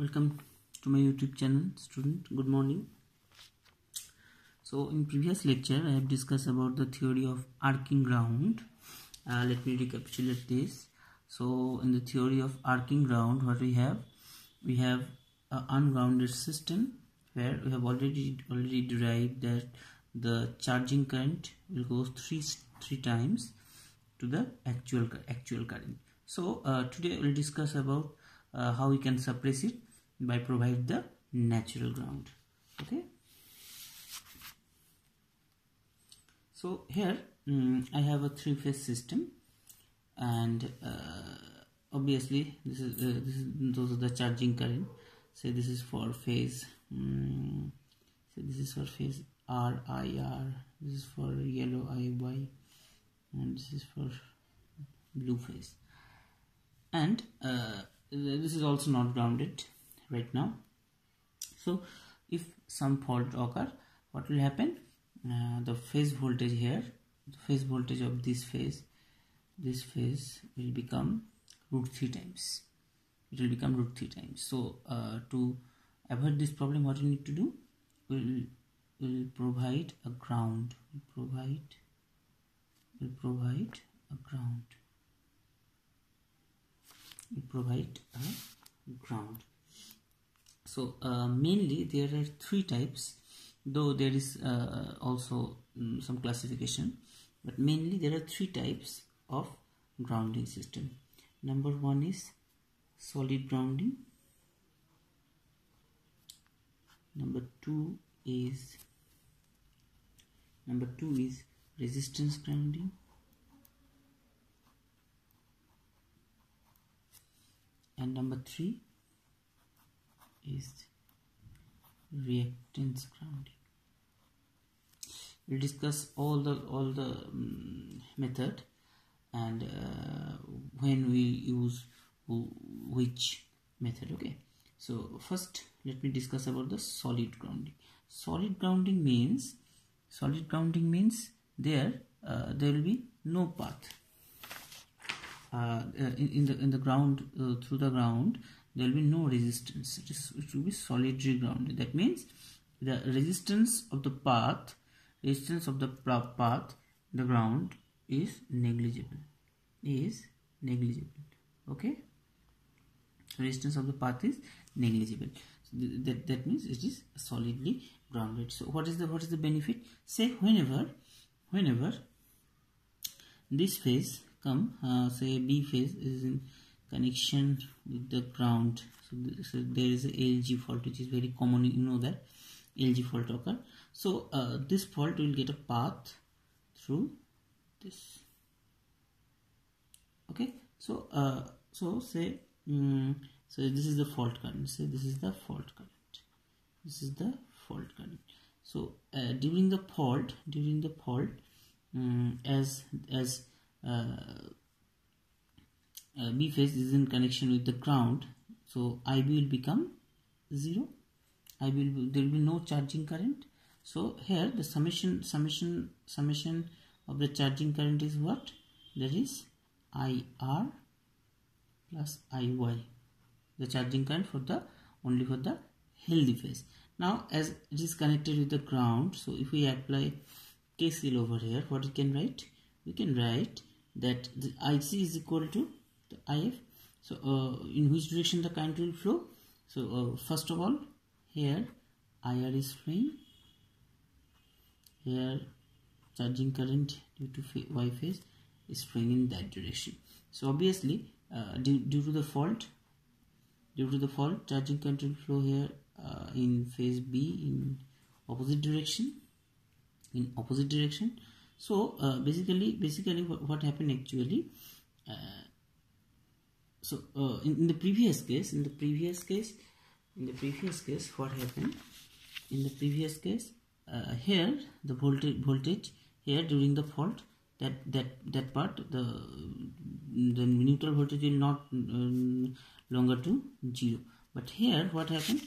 welcome to my youtube channel student. Good morning. So in previous lecture i have discussed about the theory of arcing ground. Uh, let me recapitulate this. So in the theory of arcing ground what we have? We have an ungrounded system where we have already already derived that the charging current will go three three times to the actual actual current. So uh, today we'll discuss about uh, how we can suppress it by provide the neutral ground. Okay? So here um, I have a three-phase system and uh, obviously this is, uh, this is those are the charging current. Say this is for phase um, so this is for phase R I R. This is for yellow I Y. And this is for blue phase. And uh, this is also not grounded right now. So if some fault occur what will happen? Uh, the phase voltage here the phase voltage of this phase this phase will become root 3 times. It will become root 3 times. So uh, to avoid this problem what you need to do? Will will provide a ground. Will provide will provide a ground. We provide a ground so uh, mainly there are three types though there is uh, also um, some classification. But mainly there are three types of grounding system. Number one is solid grounding. Number two is number two is resistance grounding. And number three is reactance grounding. We'll discuss all the all the um, method and uh, when we use which method okay? So first let me discuss about the solid grounding. Solid grounding means solid grounding means there uh, there will be no path. Uh, uh, in, in, the in the ground uh, through the ground there will be no resistance. It, is, it will be solidly grounded that means the resistance of the path resistance of the path the ground is negligible is negligible. Okay? Resistance of the path is negligible. So that, that means it is solidly grounded. So what is the what is the benefit? Say whenever whenever this phase come uh, say B phase is in connection with the ground. So, so there is a LG fault which is very common you know that LG fault occur. So uh, this fault will get a path through this. Okay? So uh, so say um, so this is the fault current. Say this is the fault current. This is the fault current. So uh, during the fault during the fault um, as as uh, uh, B phase is in connection with the ground. So IB will become 0 IB will there will be no charging current. So here the summation summation summation of the charging current is what? That is IR plus IY the charging current for the only for the healthy phase. Now as it is connected with the ground so if we apply KCL over here what we can write? We can write that the IC is equal to the IF so uh, in which direction the current will flow? So uh, first of all here IR is flowing. Here charging current due to Y phase is flowing in that direction. So obviously uh, due, due to the fault due to the fault charging current will flow here uh, in phase B in opposite direction in opposite direction. So uh, basically basically what, what, happened actually uh, so uh, in, in, the previous case in the previous case in the previous case what happened? In the previous case uh, here the voltage voltage here during the fault that that that part the the neutral voltage will not um, longer to zero. But here what happened?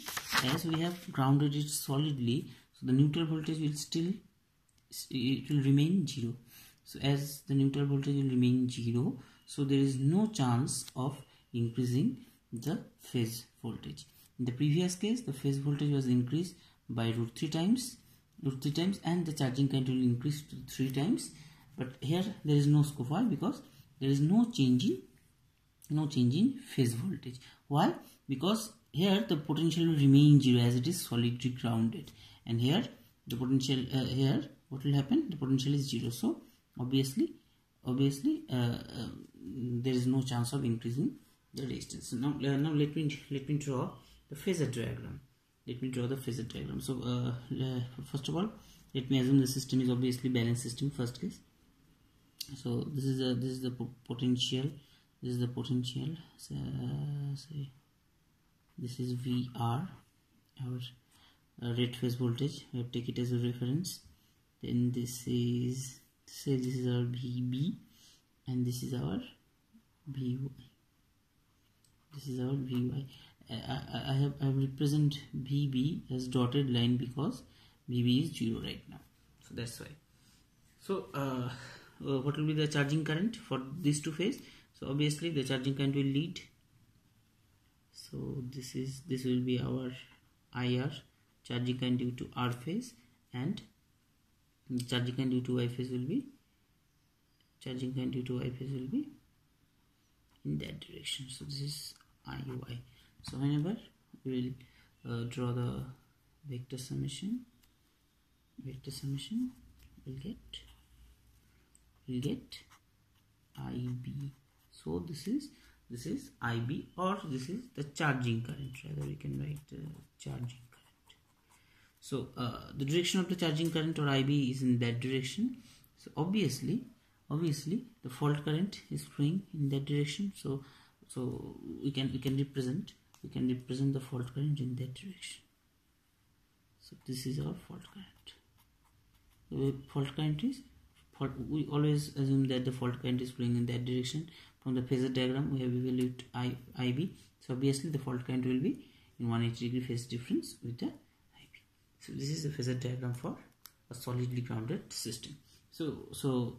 As we have grounded it solidly so the neutral voltage will still it will remain 0 so as the neutral voltage will remain 0 so there is no chance of increasing the phase voltage. In the previous case the phase voltage was increased by root 3 times root 3 times and the charging current will increase to 3 times. But here there is no scope. Why? Because there is no change in no change in phase voltage. Why? Because here the potential will remain zero as it is solidly grounded. And here the potential uh, here what will happen? The potential is zero. So obviously obviously uh, uh, there is no chance of increasing the resistance so now uh, now let me let me draw the phasor diagram. Let me draw the phasor diagram. So uh, uh, first of all let me assume the system is obviously balanced system first case. So this is a this is the potential this is the potential so, say this is VR our uh, rate phase voltage. We take it as a reference. Then this is say this is our VB and this is our VY this is our VY I, I have I represent VB as dotted line because VB is 0 right now. So that's why. So uh, uh, what will be the charging current for these two phase? So obviously the charging current will lead. So this is this will be our IR charging current due to R phase and charging current due to Y phase will be charging current due to Y phase will be in that direction. So this is IUI so whenever we will uh, draw the vector summation vector summation we'll get we'll get IB so this is this is IB or this is the charging current. Rather we can write uh, charging current. So uh, the direction of the charging current or IB is in that direction. So obviously obviously the fault current is flowing in that direction so so we can we can represent we can represent the fault current in that direction. So this is our fault current. The fault current is fault, we always assume that the fault current is flowing in that direction. From the phasor diagram we have evaluated I, IB so obviously the fault current will be in 180 degree phase difference with the IB so this is the phasor diagram for a solidly grounded system. So so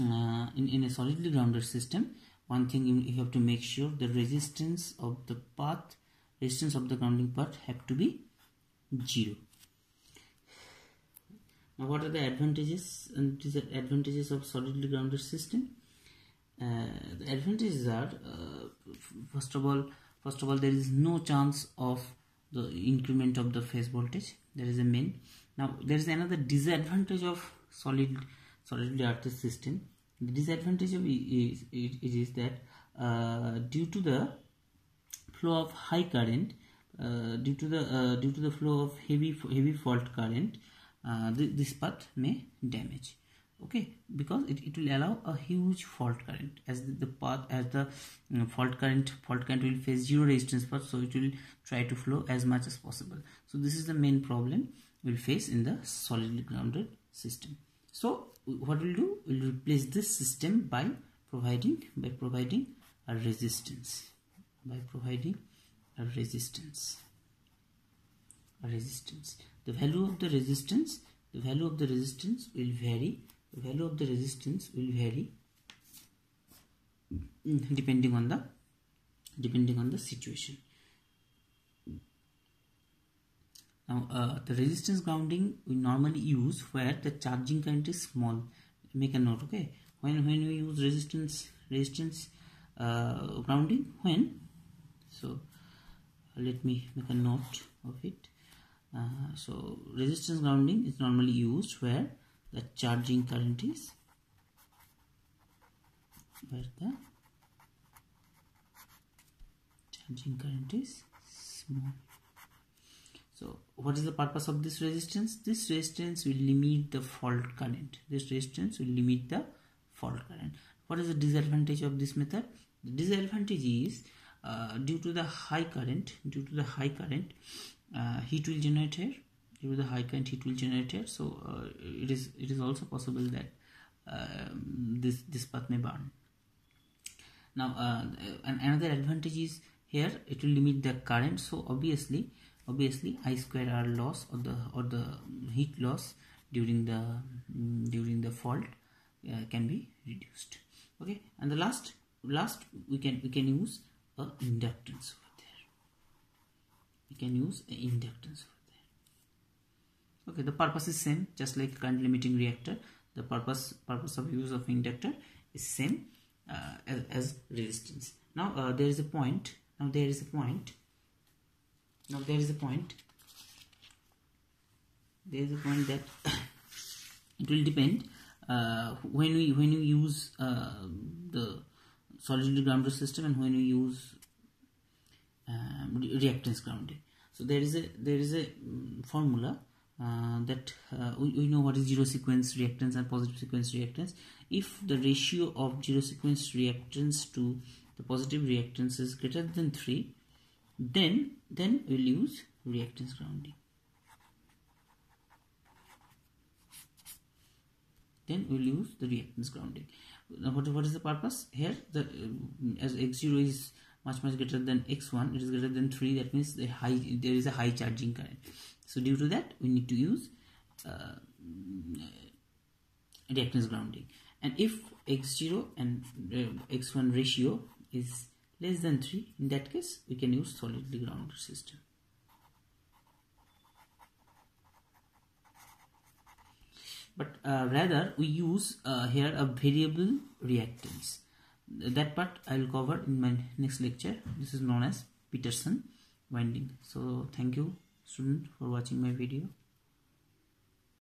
uh, in, in a solidly grounded system one thing you have to make sure the resistance of the path resistance of the grounding path have to be zero. Now what are the advantages and disadvantages of solidly grounded system? Uh, the advantages are uh, first of all first of all there is no chance of the increment of the phase voltage. There is a main. Now there is another disadvantage of solid solidly earthed system. The disadvantage of it is, it is that uh, due to the flow of high current uh, due to the uh, due to the flow of heavy heavy fault current uh, th this path may damage. Okay? Because it, it will allow a huge fault current. As the, the path as the um, fault current fault current will face zero resistance path so it will try to flow as much as possible. So this is the main problem we'll face in the solidly grounded system so what we'll do we'll replace this system by providing by providing a resistance. By providing a resistance. A resistance. The value of the resistance the value of the resistance will vary. The value of the resistance will vary mm, depending on the depending on the situation now uh, the resistance grounding we normally use where the charging current is small. Make a note okay? When when we use resistance resistance uh, grounding when? So let me make a note of it. Uh, so resistance grounding is normally used where the charging current is where the charging current is small so what is the purpose of this resistance? This resistance will limit the fault current. This resistance will limit the fault current. What is the disadvantage of this method? The disadvantage is uh, due to the high current due to the high current uh, heat will generate here. Due to the high current heat will generate here. So uh, it is it is also possible that um, this this path may burn. Now uh, another advantage is here it will limit the current. So obviously obviously i square r loss or the or the heat loss during the during the fault uh, can be reduced. Okay? And the last last we can we can use a inductance over there. You can use inductance over there. Okay the purpose is same just like current limiting reactor. The purpose purpose of use of inductor is same uh, as, as, resistance. Now uh, there is a point now there is a point now there is a point. There is a point that it will depend uh, when we when you use uh, the solidly grounded system and when we use um, reactance grounding so there is a there is a um, formula uh, that uh, we, we know what is zero sequence reactance and positive sequence reactance. If the ratio of zero sequence reactance to the positive reactance is greater than 3 then then we'll use reactance grounding. Then we'll use the reactance grounding. Now what, what is the purpose? Here the as x0 is much much greater than x1 it is greater than 3 that means the high there is a high charging current. So due to that we need to use uh, reactance grounding. And if x0 and uh, x1 ratio is less than 3 in that case we can use solidly grounded system. But uh, rather we use uh, here a variable reactance. That part I will cover in my next lecture. This is known as Petersen winding. So thank you student for watching my video